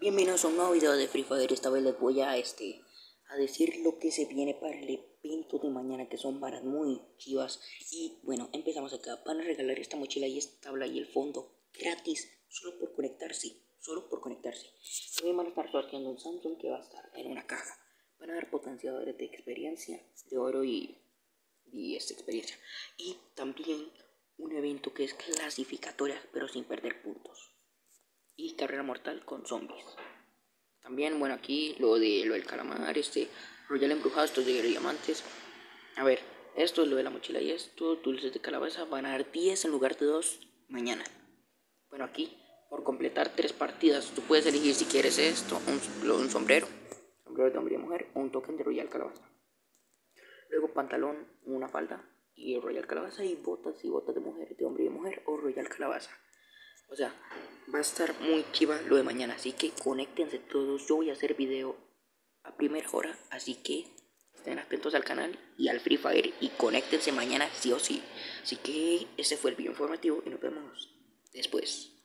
Bienvenidos a un nuevo video de Free Fire. Esta vez les voy a, este, a decir lo que se viene para el evento de mañana, que son varas muy chivas. Y bueno, empezamos acá. Van a regalar esta mochila y esta tabla y el fondo gratis, solo por conectarse. Solo por conectarse. También van a estar sorteando un Samsung que va a estar en una caja. Van a dar potenciadores de experiencia, de oro y, y esta experiencia. Y también un evento que es clasificatoria, pero sin perder carrera mortal con zombies. También, bueno, aquí lo de lo del calamar, este Royal Embrujado, estos de diamantes. A ver, esto es lo de la mochila y esto, dulces de calabaza, van a dar 10 en lugar de 2 mañana. Bueno, aquí, por completar 3 partidas, tú puedes elegir si quieres esto, un, un sombrero, sombrero de hombre y mujer, o un token de Royal Calabaza. Luego pantalón, una falda y Royal Calabaza y botas y botas de mujer, de hombre y mujer o Royal Calabaza. O sea, va a estar muy chiva lo de mañana. Así que conéctense todos. Yo voy a hacer video a primera hora. Así que estén atentos al canal y al Free Fire. Y conéctense mañana sí o sí. Así que ese fue el video informativo y nos vemos después.